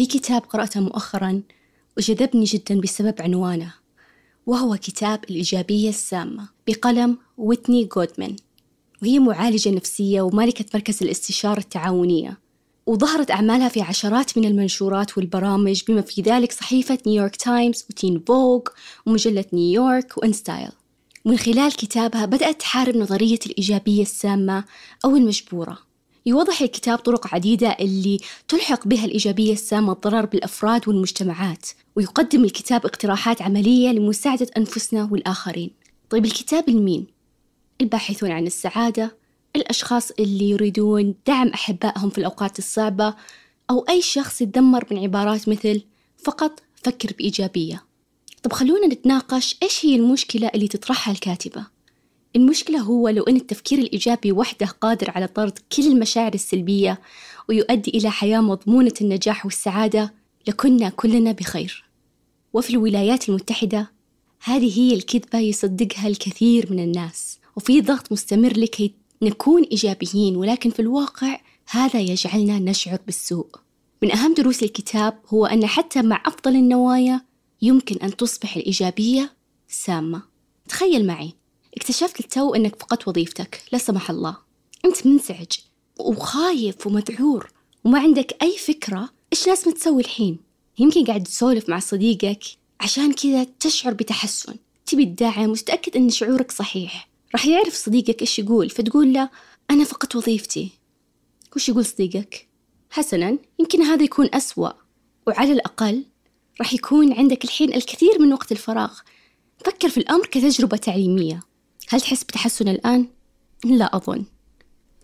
في كتاب قرأته مؤخرا وجذبني جدا بسبب عنوانه وهو كتاب الإيجابية السامة بقلم ويتني جودمان وهي معالجة نفسية ومالكة مركز الاستشارة التعاونية وظهرت أعمالها في عشرات من المنشورات والبرامج بما في ذلك صحيفة نيويورك تايمز وتين فوغ ومجلة نيويورك وإنستايل. من خلال كتابها بدأت تحارب نظرية الإيجابية السامة أو المجبورة. يوضح الكتاب طرق عديدة اللي تلحق بها الإيجابية السامة الضرر بالأفراد والمجتمعات ويقدم الكتاب اقتراحات عملية لمساعدة أنفسنا والآخرين. طيب الكتاب لمين؟ الباحثون عن السعادة الأشخاص اللي يريدون دعم أحبائهم في الأوقات الصعبة أو أي شخص يتذمر من عبارات مثل فقط فكر بإيجابية طب خلونا نتناقش إيش هي المشكلة اللي تطرحها الكاتبة؟ المشكلة هو لو أن التفكير الإيجابي وحده قادر على طرد كل المشاعر السلبية ويؤدي إلى حياة مضمونة النجاح والسعادة لكنا كلنا بخير. وفي الولايات المتحدة هذه هي الكذبة يصدقها الكثير من الناس وفي ضغط مستمر لكي نكون إيجابيين ولكن في الواقع هذا يجعلنا نشعر بالسوء. من أهم دروس الكتاب هو أن حتى مع أفضل النوايا يمكن أن تصبح الإيجابية سامة. تخيل معي اكتشفت التو أنك فقدت وظيفتك لا سمح الله. أنت منزعج وخايف ومذعور وما عندك أي فكرة إيش لازم تسوي الحين. يمكن قاعد تسولف مع صديقك عشان كذا تشعر بتحسن. تبي الدعم وتتأكد أن شعورك صحيح. راح يعرف صديقك إيش يقول فتقول له أنا فقدت وظيفتي. وش يقول صديقك؟ حسنا يمكن هذا يكون أسوأ. وعلى الأقل راح يكون عندك الحين الكثير من وقت الفراغ. فكر في الأمر كتجربة تعليمية. هل تحس بتحسن الآن؟ لا أظن.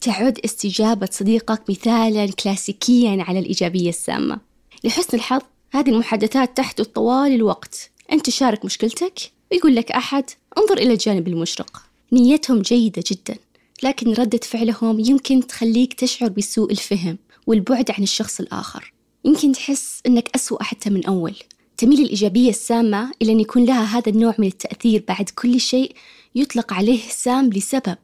تعد استجابة صديقك مثالا كلاسيكيا على الإيجابية السامة. لحسن الحظ هذه المحادثات تحدث طوال الوقت. أنت تشارك مشكلتك؟ ويقول لك أحد انظر إلى الجانب المشرق. نيتهم جيدة جدا لكن ردة فعلهم يمكن تخليك تشعر بسوء الفهم والبعد عن الشخص الآخر. يمكن تحس أنك أسوأ حتى من أول. تميل الإيجابية السامة إلى أن يكون لها هذا النوع من التأثير بعد كل شيء يطلق عليه سام لسبب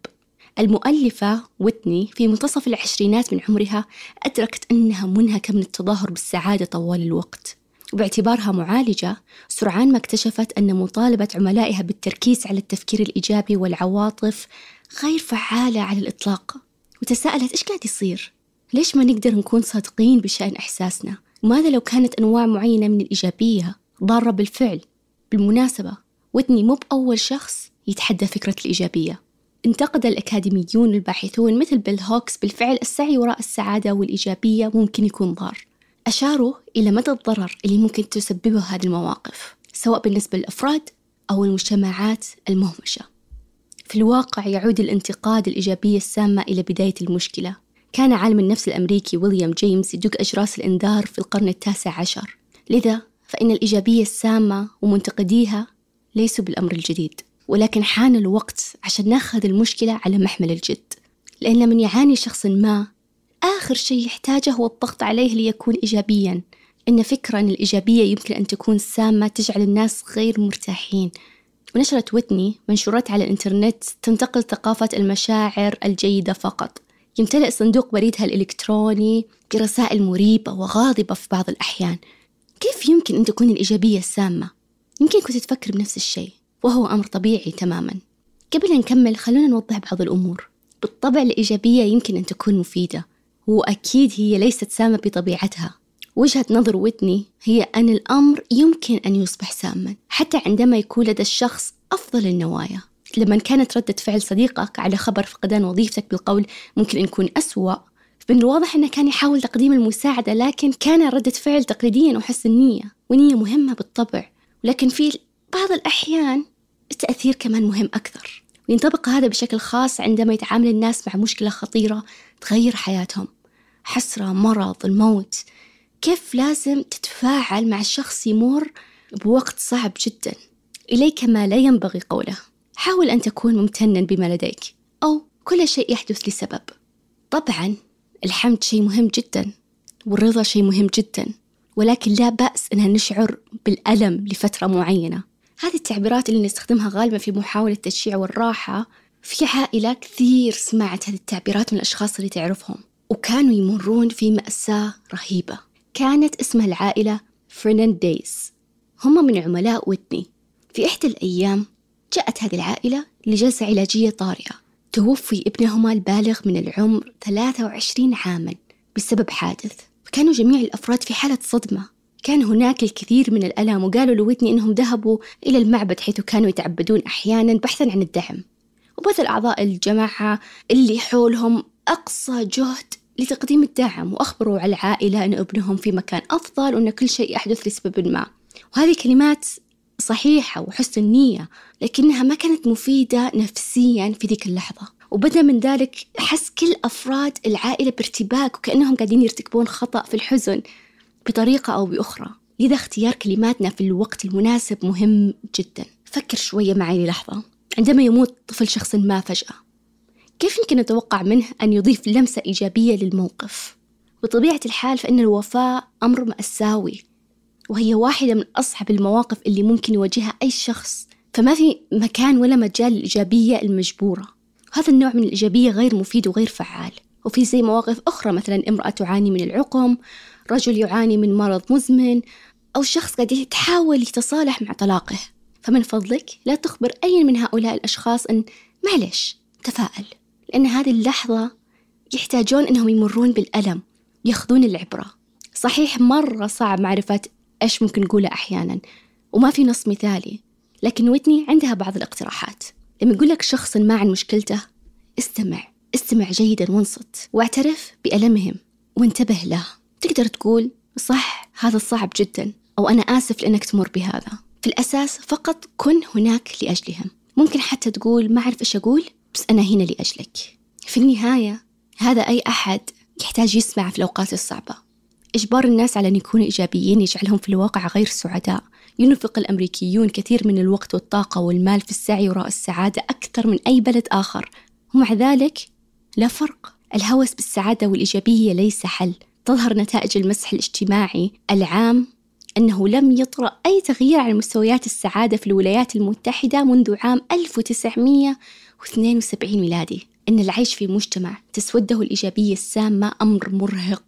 المؤلفة ويتني في منتصف العشرينات من عمرها أدركت أنها منهكة من التظاهر بالسعادة طوال الوقت وباعتبارها معالجة سرعان ما اكتشفت أن مطالبة عملائها بالتركيز على التفكير الإيجابي والعواطف غير فعالة على الإطلاق وتساءلت إيش قاعد يصير؟ ليش ما نقدر نكون صادقين بشأن إحساسنا؟ وماذا لو كانت أنواع معينة من الإيجابية ضارة بالفعل؟ بالمناسبة وتني مو بأول شخص يتحدى فكرة الإيجابية. انتقد الأكاديميون الباحثون مثل بيل هوكس بالفعل السعي وراء السعادة والإيجابية ممكن يكون ضار أشاروا إلى مدى الضرر اللي ممكن تسببه هذه المواقف سواء بالنسبة للأفراد أو المجتمعات المهمشة. في الواقع يعود الانتقاد الإيجابية السامة إلى بداية المشكلة. كان عالم النفس الأمريكي ويليام جيمس يدق أجراس الإنذار في القرن التاسع عشر. لذا فإن الإيجابية السامة ومنتقديها ليسوا بالأمر الجديد. ولكن حان الوقت عشان ناخذ المشكلة على محمل الجد. لأن من يعاني شخص ما آخر شيء يحتاجه هو الضغط عليه ليكون إيجابيا. إن فكرة أن الإيجابية يمكن أن تكون سامة تجعل الناس غير مرتاحين. ونشرت ويتني منشورات على الإنترنت تنتقل ثقافة المشاعر الجيدة فقط. يمتلئ صندوق بريدها الإلكتروني برسائل مريبة وغاضبة في بعض الأحيان. كيف يمكن أن تكون الإيجابية السامة؟ يمكن كنت تفكر بنفس الشيء. وهو أمر طبيعي تماما. قبل أن نكمل خلونا نوضح بعض الأمور. بالطبع الإيجابية يمكن أن تكون مفيدة وأكيد هي ليست سامة بطبيعتها. وجهة نظر ويتني هي أن الأمر يمكن أن يصبح ساما حتى عندما يكون لدى الشخص أفضل النوايا. لما كانت ردة فعل صديقك على خبر فقدان وظيفتك بالقول ممكن أن يكون أسوأ من الواضح أنه كان يحاول تقديم المساعدة لكن كان ردة فعل تقليديا وحسن النية ونية مهمة بالطبع. ولكن في بعض الأحيان التأثير كمان مهم أكثر. وينطبق هذا بشكل خاص عندما يتعامل الناس مع مشكلة خطيرة تغير حياتهم. حسرة مرض الموت. كيف لازم تتفاعل مع شخص يمر بوقت صعب جدا؟ إليك ما لا ينبغي قوله. حاول أن تكون ممتنا بما لديك أو كل شيء يحدث لسبب. طبعا الحمد شيء مهم جدا والرضا شيء مهم جدا ولكن لا بأس أنها نشعر بالألم لفترة معينة. هذه التعبيرات اللي نستخدمها غالبا في محاولة التشجيع والراحة في عائلة كثير سمعت هذه التعبيرات من الأشخاص اللي تعرفهم وكانوا يمرون في مأساة رهيبة. كانت اسمها العائلة فرنانديز. هم من عملاء ويتني. في إحدى الأيام جاءت هذه العائلة لجلسة علاجية طارئة. توفي ابنهما البالغ من العمر 23 عاما بسبب حادث. وكانوا جميع الأفراد في حالة صدمة. كان هناك الكثير من الألم وقالوا لويتني أنهم ذهبوا إلى المعبد حيث كانوا يتعبدون أحيانا بحثا عن الدعم. وبذل أعضاء الجماعة اللي حولهم أقصى جهد لتقديم الدعم وأخبروا على العائلة أن ابنهم في مكان أفضل وأن كل شيء يحدث لسبب ما. وهذه كلمات صحيحة وحسن النية لكنها ما كانت مفيدة نفسيا في ذيك اللحظة. وبدأ من ذلك حس كل أفراد العائلة بارتباك وكأنهم قاعدين يرتكبون خطأ في الحزن. بطريقة أو بأخرى. لذا اختيار كلماتنا في الوقت المناسب مهم جدا. فكر شوية معي للحظة. عندما يموت طفل شخص ما فجأة كيف يمكن نتوقع منه أن يضيف لمسة إيجابية للموقف؟ بطبيعة الحال فإن الوفاة أمر مأساوي وهي واحدة من أصعب المواقف اللي ممكن يواجهها أي شخص. فما في مكان ولا مجال للإيجابية المجبورة. هذا النوع من الإيجابية غير مفيد وغير فعال. وفي زي مواقف أخرى مثلا امرأة تعاني من العقم رجل يعاني من مرض مزمن أو شخص قاعد يتحاول يتصالح مع طلاقه. فمن فضلك لا تخبر أي من هؤلاء الأشخاص أن معلش تفائل لأن هذه اللحظة يحتاجون أنهم يمرون بالألم يأخذون العبرة. صحيح مرة صعب معرفة إيش ممكن نقوله أحيانا وما في نص مثالي لكن ويتني عندها بعض الاقتراحات. لما يقول لك شخص ما عن مشكلته استمع استمع جيدا وانصت واعترف بألمهم وانتبه له. تقدر تقول صح هذا صعب جدا أو أنا آسف لأنك تمر بهذا. في الأساس فقط كن هناك لأجلهم. ممكن حتى تقول ما أعرف إيش أقول بس أنا هنا لأجلك. في النهاية هذا أي أحد يحتاج يسمع في الأوقات الصعبة. إجبار الناس على أن يكونوا إيجابيين يجعلهم في الواقع غير سعداء. ينفق الأمريكيون كثير من الوقت والطاقة والمال في السعي وراء السعادة أكثر من أي بلد آخر. ومع ذلك لا فرق. الهوس بالسعادة والإيجابية ليس حل. تظهر نتائج المسح الاجتماعي العام أنه لم يطرأ أي تغيير على مستويات السعادة في الولايات المتحدة منذ عام 1972 ميلادي. أن العيش في مجتمع تسوده الإيجابية السامة أمر مرهق.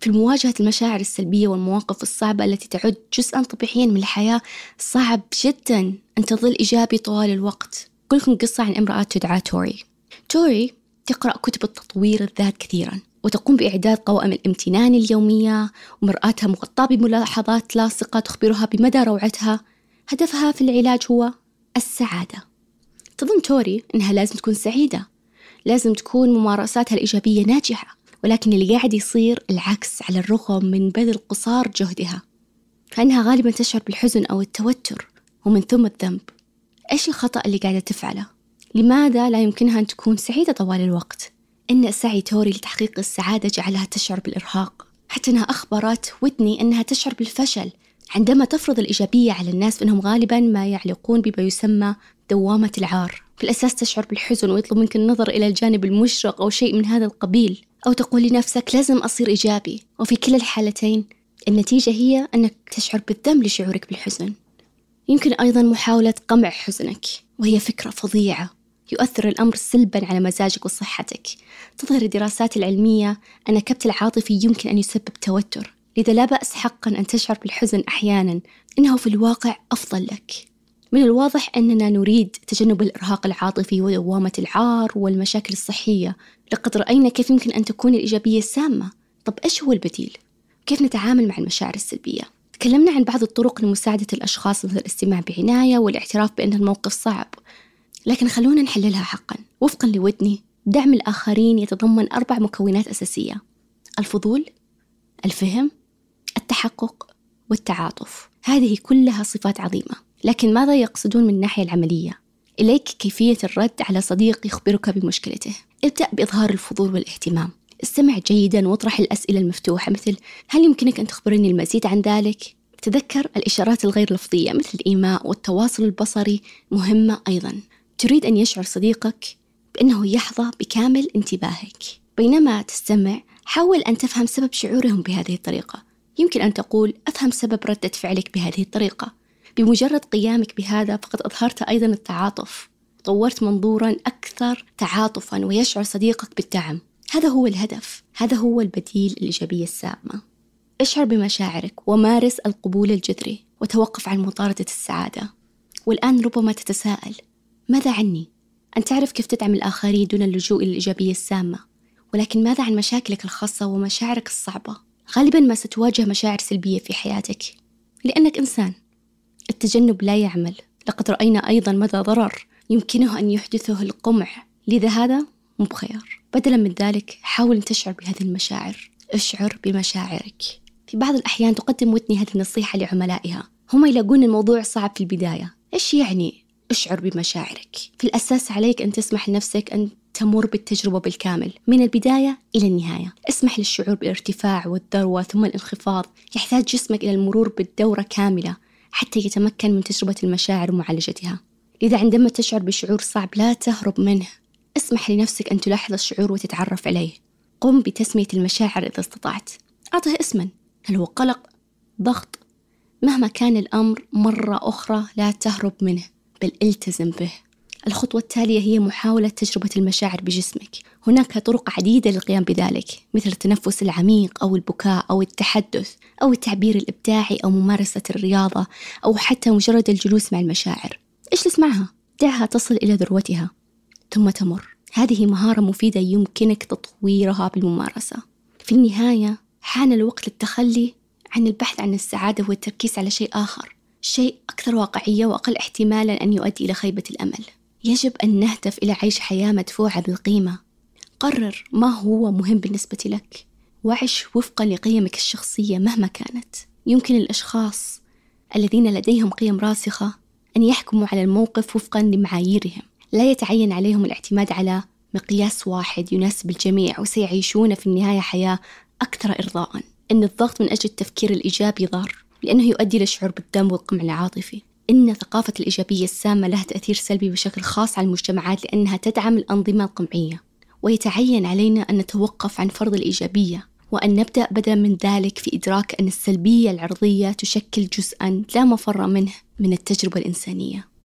في مواجهة المشاعر السلبية والمواقف الصعبة التي تعد جزءا طبيعيا من الحياة صعب جدا أن تظل إيجابي طوال الوقت. أقول لكم قصة عن امرأة تدعى توري. توري تقرأ كتب التطوير الذات كثيرا. وتقوم بإعداد قوائم الامتنان اليومية ومرآتها مغطاة بملاحظات لاصقة تخبرها بمدى روعتها. هدفها في العلاج هو السعادة. تظن توري أنها لازم تكون سعيدة. لازم تكون ممارساتها الإيجابية ناجحة ولكن اللي قاعد يصير العكس على الرغم من بذل قصار جهدها. فإنها غالبا تشعر بالحزن أو التوتر ومن ثم الذنب. إيش الخطأ اللي قاعدة تفعله؟ لماذا لا يمكنها أن تكون سعيدة طوال الوقت؟ إن سعي توري لتحقيق السعادة جعلها تشعر بالإرهاق. حتى أنها أخبرت ويتني أنها تشعر بالفشل. عندما تفرض الإيجابية على الناس فإنهم غالبا ما يعلقون بما يسمى دوامة العار. في الأساس تشعر بالحزن ويطلب منك النظر إلى الجانب المشرق أو شيء من هذا القبيل. أو تقول لنفسك لازم أصير إيجابي. وفي كلا الحالتين النتيجة هي أنك تشعر بالذنب لشعورك بالحزن. يمكن أيضا محاولة قمع حزنك وهي فكرة فظيعة. يؤثر الأمر سلبا على مزاجك وصحتك. تظهر الدراسات العلمية أن كبت العاطفي يمكن أن يسبب توتر لذا لا بأس حقا أن تشعر بالحزن أحيانا. إنه في الواقع أفضل لك. من الواضح أننا نريد تجنب الإرهاق العاطفي ودوامة العار والمشاكل الصحية. لقد رأينا كيف يمكن أن تكون الإيجابية سامة. طب إيش هو البديل؟ كيف نتعامل مع المشاعر السلبية؟ تكلمنا عن بعض الطرق لمساعدة الأشخاص مثل الاستماع بعناية والاعتراف بأن الموقف صعب. لكن خلونا نحللها حقا. وفقا لودني دعم الآخرين يتضمن أربع مكونات أساسية. الفضول الفهم التحقق والتعاطف. هذه كلها صفات عظيمة. لكن ماذا يقصدون من الناحية العملية؟ إليك كيفية الرد على صديق يخبرك بمشكلته. ابدأ بإظهار الفضول والاهتمام. استمع جيدا واطرح الأسئلة المفتوحة مثل هل يمكنك أن تخبرني المزيد عن ذلك؟ تذكر الإشارات الغير لفظية مثل الإيماء والتواصل البصري مهمة أيضا. تريد أن يشعر صديقك بأنه يحظى بكامل انتباهك. بينما تستمع حاول أن تفهم سبب شعورهم بهذه الطريقة. يمكن أن تقول أفهم سبب ردة فعلك بهذه الطريقة. بمجرد قيامك بهذا فقد أظهرت أيضا التعاطف. طورت منظورا أكثر تعاطفا ويشعر صديقك بالدعم. هذا هو الهدف. هذا هو البديل الإيجابية السامة اشعر بمشاعرك ومارس القبول الجذري وتوقف عن مطاردة السعادة. والآن ربما تتساءل ماذا عني؟ أن تعرف كيف تدعم الآخرين دون اللجوء إلى الإيجابية السامة. ولكن ماذا عن مشاكلك الخاصة ومشاعرك الصعبة؟ غالبا ما ستواجه مشاعر سلبية في حياتك. لأنك إنسان. التجنب لا يعمل. لقد رأينا أيضا مدى ضرر يمكنه أن يحدثه القمع. لذا هذا مو بخير بدلا من ذلك حاول أن تشعر بهذه المشاعر. أشعر بمشاعرك. في بعض الأحيان تقدم وتني هذه النصيحة لعملائها. هم يلاقون الموضوع صعب في البداية. إيش يعني؟ اشعر بمشاعرك. في الأساس عليك أن تسمح لنفسك أن تمر بالتجربة بالكامل من البداية إلى النهاية. اسمح للشعور بالارتفاع والذروة ثم الانخفاض. يحتاج جسمك إلى المرور بالدورة كاملة حتى يتمكن من تجربة المشاعر ومعالجتها. لذا عندما تشعر بشعور صعب لا تهرب منه. اسمح لنفسك أن تلاحظ الشعور وتتعرف عليه. قم بتسمية المشاعر إذا استطعت. أعطه اسما. هل هو قلق؟ ضغط؟ مهما كان الأمر مرة أخرى لا تهرب منه. بل التزم به. الخطوة التالية هي محاولة تجربة المشاعر بجسمك. هناك طرق عديدة للقيام بذلك مثل التنفس العميق أو البكاء أو التحدث أو التعبير الإبداعي أو ممارسة الرياضة أو حتى مجرد الجلوس مع المشاعر. اجلس معها دعها تصل إلى ذروتها. ثم تمر. هذه مهارة مفيدة يمكنك تطويرها بالممارسة. في النهاية حان الوقت للتخلي عن البحث عن السعادة والتركيز على شيء آخر. شيء أكثر واقعية وأقل احتمالا أن يؤدي إلى خيبة الأمل. يجب أن نهدف إلى عيش حياة مدفوعة بالقيمة قرر ما هو مهم بالنسبة لك. وعش وفقا لقيمك الشخصية مهما كانت. يمكن الأشخاص الذين لديهم قيم راسخة أن يحكموا على الموقف وفقا لمعاييرهم. لا يتعين عليهم الاعتماد على مقياس واحد يناسب الجميع وسيعيشون في النهاية حياة أكثر إرضاء. إن الضغط من أجل التفكير الإيجابي ضار. لأنه يؤدي للشعور بالذنب والقمع العاطفي. إن ثقافة الإيجابية السامة لها تأثير سلبي بشكل خاص على المجتمعات لأنها تدعم الأنظمة القمعية ويتعين علينا أن نتوقف عن فرض الإيجابية وأن نبدأ بدلا من ذلك في إدراك أن السلبية العرضية تشكل جزءا لا مفر منه من التجربة الإنسانية.